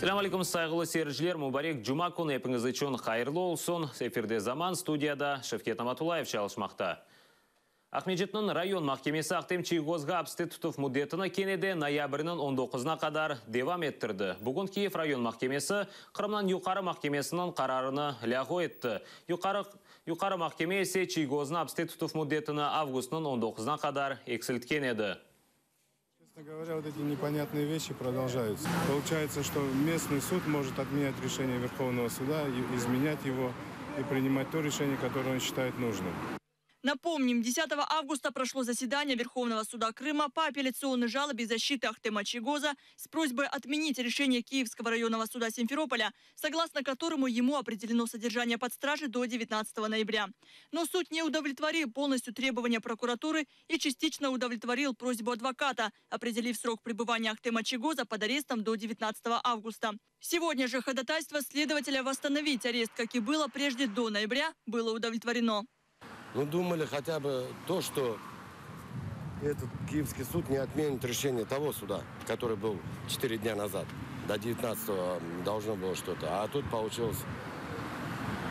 Алейкум сайғылы серіжілер, Мубарек Джума күні епіңіз үшін қайырлы олсын. Сефирде заман студияда Шевкет Аматулаев чалышмақта. Ахмеджетнің район махкемесі Ақтем Чейгозға апсты тұтып мұдетіні кенеде ноябрінің 19-на қадар девам еттірді. Бүгін Киев район махкемесі Қырымнан юқары махкемесінің қарарыны ляғу етті. Юқары, юқары махкеме апсты тұтып мұдетіні августның 19-на қадар ексілткен еді. Честно говоря, вот эти непонятные вещи продолжаются. Получается, что местный суд может отменять решение Верховного суда, изменять его и принимать то решение, которое он считает нужным. Напомним, 10 августа прошло заседание Верховного суда Крыма по апелляционной жалобе защиты Ахтема Чигоза с просьбой отменить решение Киевского районного суда Симферополя, согласно которому ему определено содержание под стражей до 19 ноября. Но суд не удовлетворил полностью требования прокуратуры и частично удовлетворил просьбу адвоката, определив срок пребывания Ахтема Чигоза под арестом до 19 августа. Сегодня же ходатайство следователя восстановить арест, как и было прежде до ноября, было удовлетворено. Ну, думали хотя бы то, что этот Киевский суд не отменит решение того суда, который был 4 дня назад. До 19 должно было что-то. А тут получилось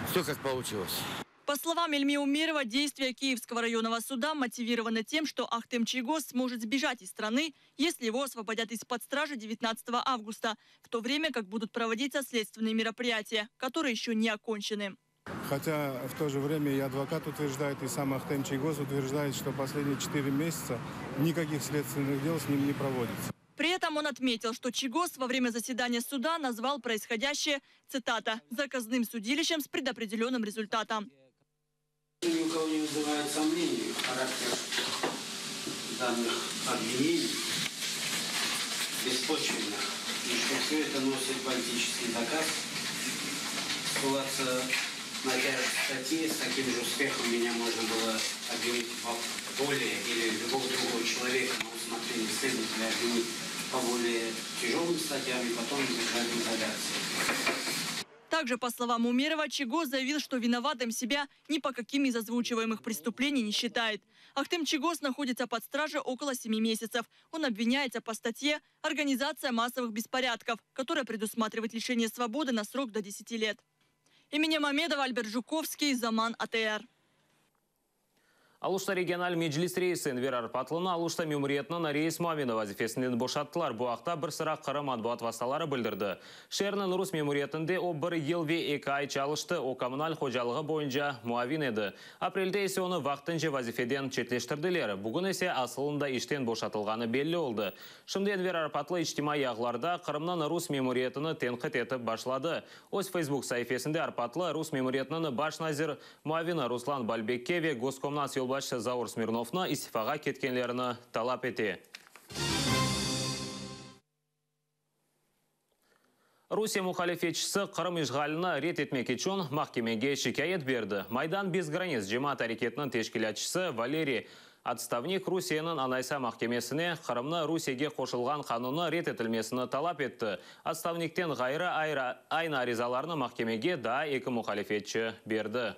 все как получилось. По словам Эльми Умерова, действия Киевского районного суда мотивированы тем, что Ахтем Чигос сможет сбежать из страны, если его освободят из-под стражи 19 августа, в то время как будут проводиться следственные мероприятия, которые еще не окончены. Хотя в то же время и адвокат утверждает, и сам Ахтем Чайгоз утверждает, что последние 4 месяца никаких следственных дел с ним не проводится. При этом он отметил, что Чигос во время заседания суда назвал происходящее, цитата, «заказным судилищем с предопределенным результатом». Ни у кого не вызывает сомнений характер данных обвинений беспочвенных, и что все это носит политический заказ. Ссылаться на тяжесть статьи с таким же успехом меня можно было обвинить по более или любого другого человека на усмотрение следователя обвинить по более тяжелым статьям и потом в изоляции. Также, по словам Умерова, Чиго заявил, что виноватым себя ни по каким из озвучиваемых преступлений не считает. Ахтем Чигос находится под стражей около 7 месяцев. Он обвиняется по статье «Организация массовых беспорядков», которая предусматривает лишение свободы на срок до 10 лет. Именем Мамедова, Альберт Жуковский, Заман АТР. Алушта региональ меджлис рейсі Энвер Арпатлыны Алушта мемориетінің рейс Муамина вазифесінен бошаттылар. Бұл ақта бір sıra қырым адбуат васталары білдірді. Шернің Рус мемориетінде о бір ел ве екі ай чалышты о коммуналь хожалығы бойынша муавин еді. Апрельде есе оны вақтынжы вазифеден четлештірділер. Бүгін есе асылында іштен бошатылғаны белі олды. Шымды Энвер Арпатлы іштимай яғларда Қырымнан Рус етіп башлады. Ось Facebook сайфесінде Арпатлы Рус баш назир Муавина Руслан Госкомнас елбашы Заур Смирновны истифаға кеткенлеріні талап ете. Русия мұхалифетшісі Қырым işғалына рет етмек үшін махкемеге шикает берді. Майдан без границ жемат әрекетінің тешкілятшысы Валерий Отставник Русияның анайса махкемесіне Қырымны Русияге қошылған қануны рет етілмесіні талап етті. Отставниктен ғайры айна аризаларны махкемеге да екі мұхалифетші берді.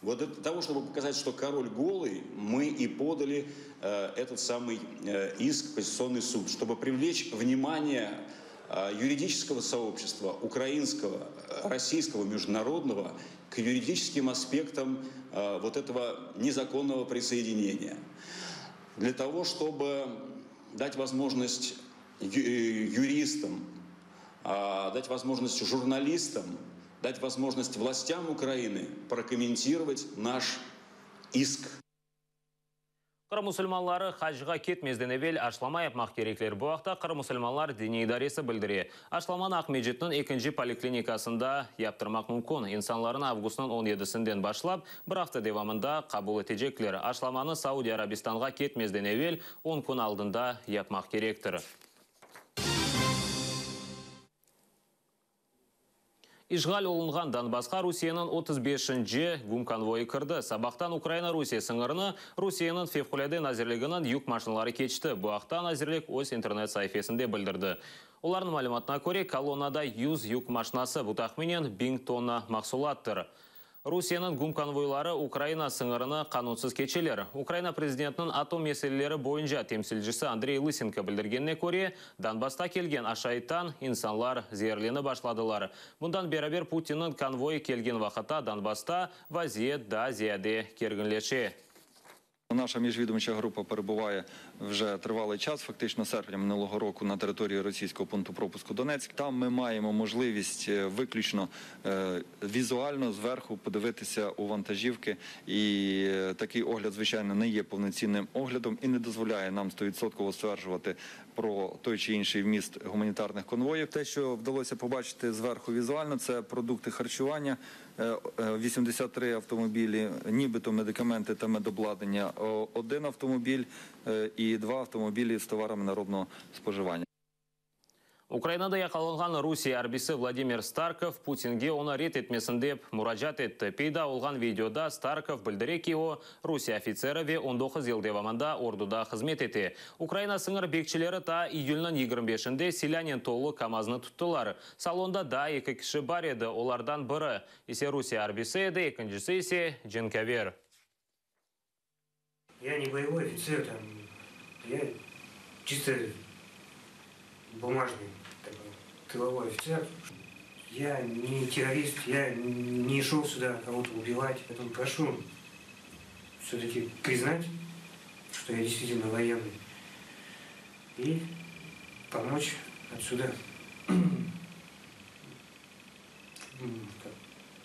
Вот для того, чтобы показать, что король голый, мы и подали э, этот самый э, иск в Конституционный суд, чтобы привлечь внимание э, юридического сообщества, украинского, э, российского, международного, к юридическим аспектам э, вот этого незаконного присоединения. Для того, чтобы дать возможность ю- э, юристам, а, дать возможность журналистам, дать возможность властям Украины прокомментировать наш иск. Қыр мұсылманлары хажға кетмезден әвел ашламай апмақ кереклер. Бұл вақта қыр мұсылманлар діни идаресі білдіре. Ашламан Ақмеджеттің екінші поликлиникасында яптырмақ мүмкін. Инсанларын августның 17-сінден башлап, бір хafta девамында қабыл етежеклер. Ашламаны Сауди Арабистанға кетмезден әвел 10 күн алдында япмақ керектір. Ишғал олынған Донбасқа Русияның 35-ші гум конвойы кірді. Сабақтан Украина Русия сыңырыны Русияның февқұледі назірлігінің юк машиналары кечті. Бұақта назірлік өз интернет сайфесінде білдірді. Олардың малыматына көре колоннада 100 юк машинасы бұтақменен 1000 тонна мақсулаттыр. Русияның гум конвойлары Украина сыңырыны қанунсыз кечелер. Украина президентінің атом меселелері бойынша темсілжісі Андрей Лысенко білдіргенне көре, Донбаста келген ашайттан инсанлар зерлені башладылар. Бұндан берабер Путиннің конвойы келген вақытта Донбаста вазиет да зияде кергінлеше. Наша міжвідомча група перебуває вже тривалий час, фактично серпня минулого року на території російського пункту пропуску Донецьк. Там ми маємо можливість е, виключно е, візуально зверху подивитися у вантажівки. І е, такий огляд, звичайно, не є повноцінним оглядом і не дозволяє нам 100% стверджувати про той чи інший вміст гуманітарних конвоїв. Те, що вдалося побачити зверху візуально, це продукти харчування. Е, е, 83 автомобілі, нібито медикаменти та медобладнання, один автомобіль і два автомобілі з товарами народного споживання. Украинада яқалынған Русия арбисі Владимир Старков Путинге оны рет етмесін деп мұражат етті. Пейда олған видеода Старков білдіре ки о Русия офицері ве 19 ел ордуда қызмет ете. Украина сыңыр бекчілері та июльнің 25-інде селянин толы камазны тұттылар. Салонда да екі кіші бар еді, олардан бірі. Есе Русия арбисі еді, екіншісі есе Дженкавер. Я не боевой офицер, там, я чисто бумажный такой тыловой офицер. Я не террорист, я не шел сюда кого-то убивать. Поэтому прошу все-таки признать, что я действительно военный. И помочь отсюда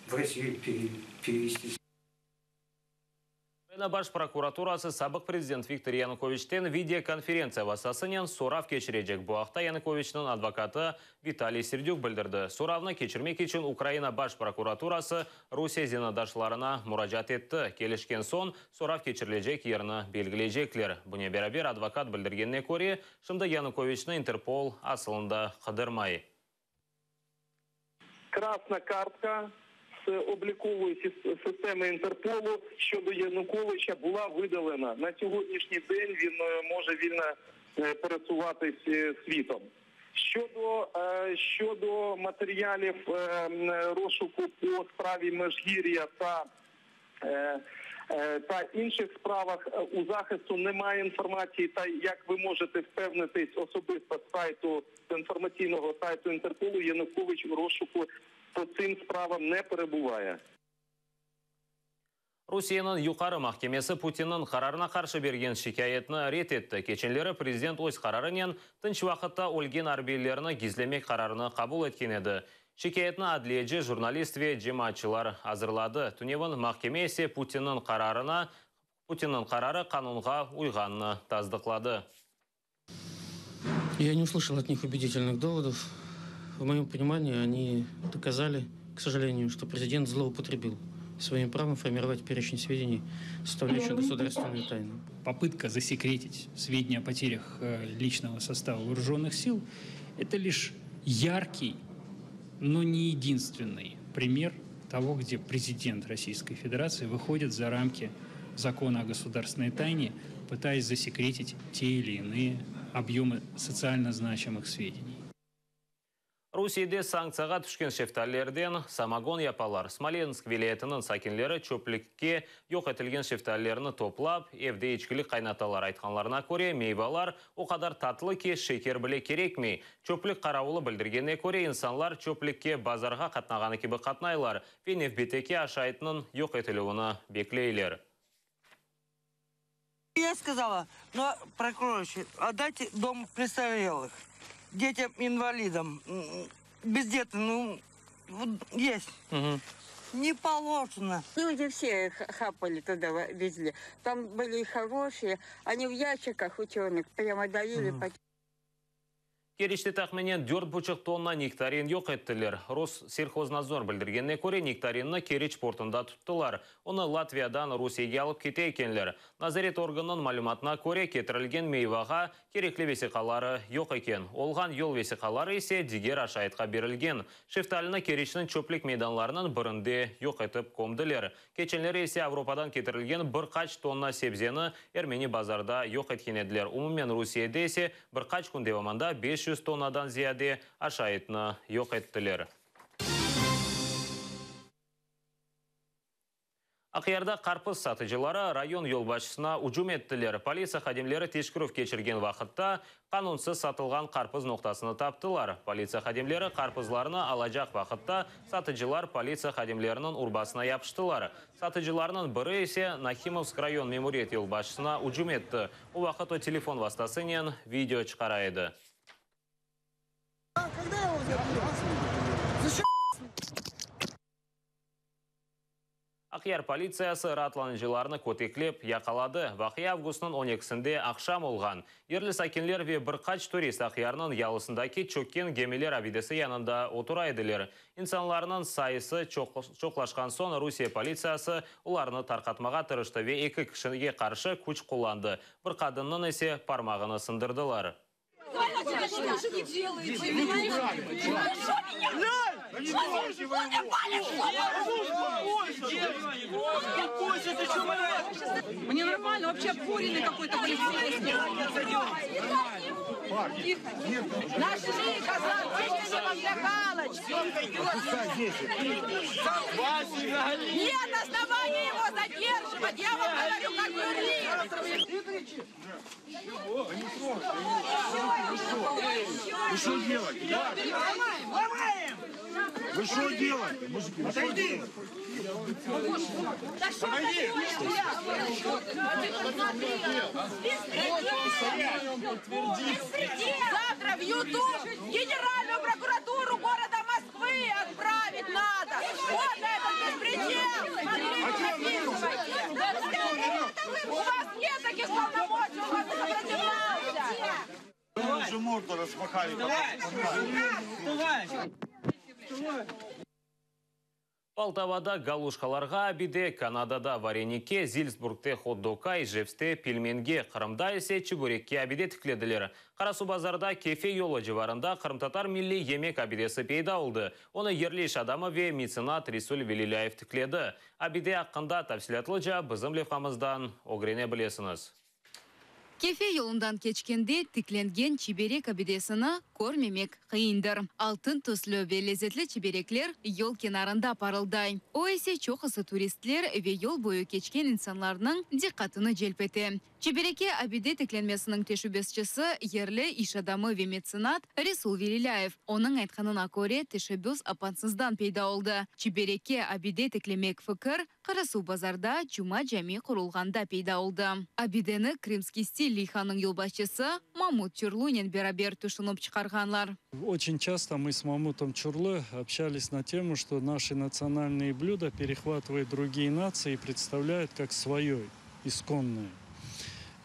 в Россию пере- перевестись. Украина баш прокуратурасы сабық президент Виктор Януковичтен видеоконференция васасынен сорав кечірежек. Бұақта Януковичтің адвокаты Виталий Сердюк білдірді. Соравны кечірмек үшін Украина баш прокуратурасы Русия зенадашларына мұражат етті. Келішкен сон сорав кечірілежек ерні белгілежеклер. Бұне берабер адвокат білдіргенне көре, шымды Януковичні Интерпол асылында қыдырмай. красна картка облікової системи Інтерполу щодо Януковича була видалена. На сьогоднішній день він е, може вільно е, пересуватись е, світом. Щодо, е, щодо матеріалів е, розшуку по справі Межгір'я та е, е, та інших справах е, у захисту немає інформації. Та як ви можете впевнитись особисто з сайту з інформаційного сайту Інтерполу, Янукович у розшуку по цим справам не перебуває. Русияның юқары махкемесі Путиннің қарарына қаршы берген шикаетіні рет етті. Кеченлері президент өз қарарынен тынч уақытта өлген арбийлеріні гизлемек қарарыны қабыл еткен еді. Шикаетіні адлиеже журналист ве жематчылар азырлады. Түневін махкемесі Путиннің қарарына Путиннің қарары қанунға уйғанны таздықлады. Я не услышал от них убедительных доводов. В моем понимании они доказали, к сожалению, что президент злоупотребил своим правом формировать перечень сведений, составляющих государственную тайну. попытка засекретить сведения о потерях э, личного состава вооруженных сил – это лишь яркий, но не единственный пример того, где президент Российской Федерации выходит за рамки закона о государственной тайне, пытаясь засекретить те или иные объемы социально значимых сведений. Русияде санкцияға түшкен шефталерден самогон япалар. Смоленск вилаятының сакинлері чөплікке йоқ етілген шефталеріні топлап, евде ечкілік қайнаталар айтқанларына көре, мейвалар о қадар татлы ке шекер біле керек ме? Чөплік қарауылы білдіргенне көре, инсанлар чөплікке базарға қатнағаны кебі қатнайлар. Венев бетеке ашайтының йоқ етілуіні беклейлер. Я сказала, ну, прокурорщик, отдайте дом престарелых, детям-инвалидам, м, бездетным, ну, вот есть. Не положено. Люди все хапали туда, везли. Там были и хорошие, они в ящиках ученых прямо доили. по Кереште тахменен 4,5 тонна нектарин yok еттілер. Рос сельхознадзор білдіргенне көре нектаринны Кереч портында тұттылар. Оны Латвиядан Русияге алып кете екенлер. Назарет органның малюматына көре кетірілген мейваға кереклі весиқалары yok екен. Олған ел весиқалары есе дигер ашайтқа берілген. Шефталіні Керечнің чөплік мейданларының бірінде yok етіп комдылер. Кеченлері есе Европадан кетірілген тонна себзені базарда. Умумен Русияде есе бір қач күн деваманда 500 тоннадан зияде ашайтыны yok еттілер. Ақиярда қарпыз сатыжылары район yolбашысына ұжым еттілер. Полиция қадемлері тешкіров кешірген вақытта қанунсыз сатылған қарпыз ноқтасыны таптылар. Полиция қадемлері қарпызларыны алажақ вақытта сатыжылар полиция қадемлерінің урбасына япыштылар. Сатыжыларының бірі есе Нахимовск район мемориет yolбашысына ұжым етті. О вақытта телефон вастасынен видео чықарайды. Ақияр полициясы ратланжыларны көтеклеп яқалады. Вақия августның 12-сінде ақшам олған. Ерлі сәкенлер ве бір қач турист Ақиярның ялысындаки чөккен гемелер абидесі янында отырайдылер. Инсанларының сайысы чоқлашқан сон Русия полициясы оларны тарқатмаға тырышты ве екі кішіге қаршы күш қоланды. Бір қадынның есе пармағыны сындырдылар. Мне нормально, вообще обкуренный какой-то полицейский. Наши жили казак, выставили для галочки. Нет основания его задерживать, я вам говорю, как юрист. Вы что делаете? Ломаем, ломаем! Вы что делаете? Мужики, делаете? Да что Завтра в YouTube Генеральную прокуратуру города Москвы отправить надо. Вот этот беспредел. У вас нет таких полномочий, у вас сопротивлялся. Же морду распахали. Полтавада галушқаларға биде, Канадада варенике, Зильсбургте хот-дока, Ижевсте пельменге, Қырымда есе чебурекке абиде тікледілер. Қарасу базарда кефе йолы жыварында Қырымтатар милли емек абидесі пейда олды. Оны ерлеш адамы ве меценат Рисуль Велиляев тікледі. Абиде аққында тәпсілетлі жа бізім левқамыздан огрене білесіңіз. Kefe yolundan keçkende tiklengen Çibere kabidesini көрмемек қиындыр. Алтын төслі ве лезетлі чебереклер yol kenarında парылдай. О есе чоқысы туристлер ве yol бойы keçкен инсанларның диққатыны желпеті. Чебереке абиде текленмесінің тешубесчісі ерлі иш адамы ве меценат Ресул Велиляев. Оның айтқанына көре тешебес апансыздан пейда олды. Чебереке абиде теклемек фікір Қарасу базарда Чума жәми құрылғанда пейда олды. Абидені кримский стиль лиханың елбасшысы Мамут Чурлунин берабер тұшынып чықарғанлар. Очень часто мы с Мамутом Чурлы общались на тему, что наши национальные блюда перехватывают другие нации и представляют как свое, исконное.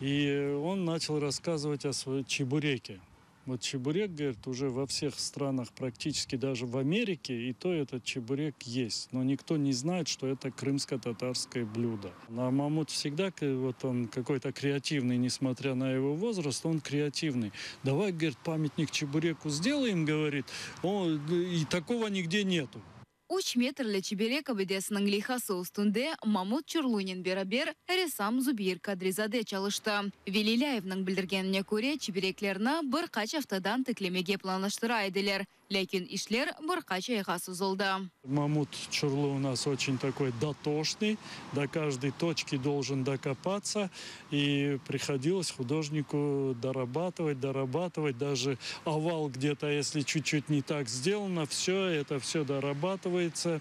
И он начал рассказывать о своем чебуреке. Вот чебурек, говорит, уже во всех странах, практически даже в Америке, и то этот чебурек есть. Но никто не знает, что это крымско-татарское блюдо. А Мамут всегда, вот он какой-то креативный, несмотря на его возраст, он креативный. Давай, говорит, памятник чебуреку сделаем, говорит, О, и такого нигде нету. Үч метрлі чеберек абидесінің лихасы үстінде Мамут Чурлунин берабер Ресам Зубир Кадризаде чалышты. Велиляевның білдіргеніне көре чебереклеріні бір қач афтадан тіклемеге планлаштыра айдылер. Ләкин ишлер бір қач айға сузылды. Мамут Чурлу у нас очень такой дотошный, до каждой точки должен докопаться, и приходилось художнику дорабатывать, дорабатывать, даже овал где-то, если чуть-чуть не так сделано, все это все дорабатывается,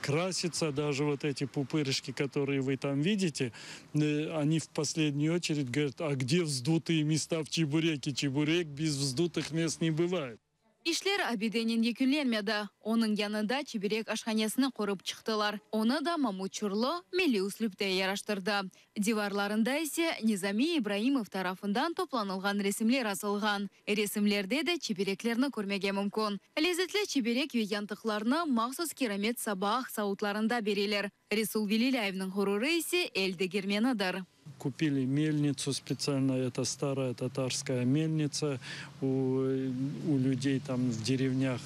красится, даже вот эти пупырышки, которые вы там видите, э, они в последнюю очередь говорят, а где вздутые места в чебуреке? Чебурек без вздутых мест не бывает. Ишлер абиденен екүленмеді. Оның янында чеберек ашханесіні қорып чықтылар. Оны да Мамут Чурлы милли үсліпте яраштырды. Диварларында есе Низами Ибраимов тарафындан топланылған ресімлер асылған. Ресімлерде де чебереклерні көрмеге мүмкін. Лезетлі чеберек янтықларны мақсус керамет сабақ сауытларында берелер. Ресул Велиляевның хоруры есе әлді герменыдыр. Купили мельницу специально, это старая татарская мельница у, у людей там в деревнях.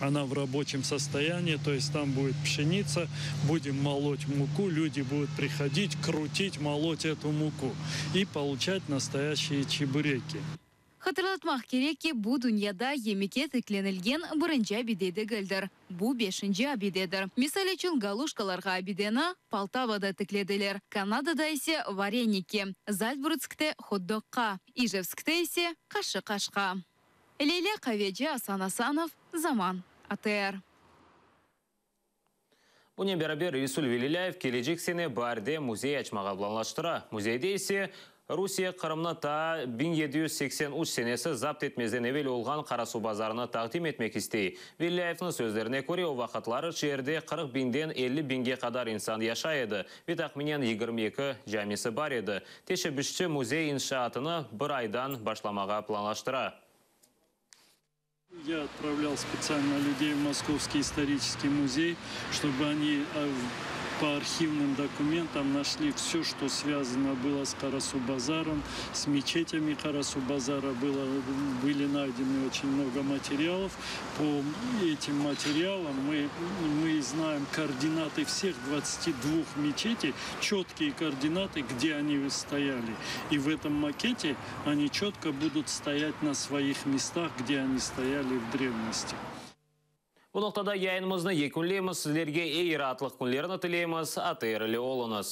Она в рабочем состоянии, то есть там будет пшеница, будем молоть муку, люди будут приходить, крутить, молоть эту муку и получать настоящие чебуреки. Хатırlatмақ керек ки бу дуньяда емеке тікленілген бірінші абидеді гілдір. Бу бешінші абидедір. Мисал үшін галушкаларға абидена Полтавада тікледілер. Канадада есе вареники, Зальцбургскте хот-догқа, Ижевскте есе қашы-қашқа. Лейля Қаведжи Асан Асанов, Заман, АТР. Бұне бәрібер Исул Велиляев кележек сене барде музей ачмаға планлаштыра. Музейде есе Русия Қырымны та 1783 сенесі запт етмезден евел олған Қарасу базарына тақдим етмек істей. Велиляевның сөздеріне көре о жерде 40 бинден 50 бинге қадар инсан яшайды. Бетақменен 22 жәмесі бар еді. Теші бішчі музей иншаатыны бір айдан башламаға планлаштыра. Я отправлял специально людей в Московский исторический музей, чтобы они э, по архивным документам нашли все, что связано было с Карасу-Базаром, с мечетями Карасу-Базара было, были найдены очень много материалов. По этим материалам мы, мы знаем координаты всех 22 мечетей, четкие координаты, где они стояли. И в этом макете они четко будут стоять на своих местах, где они стояли в древности. Бұл ноқтада яйынымызны екінлейміз, сіздерге эйр атлық күнлеріні тілейміз, атайырлы олыңыз.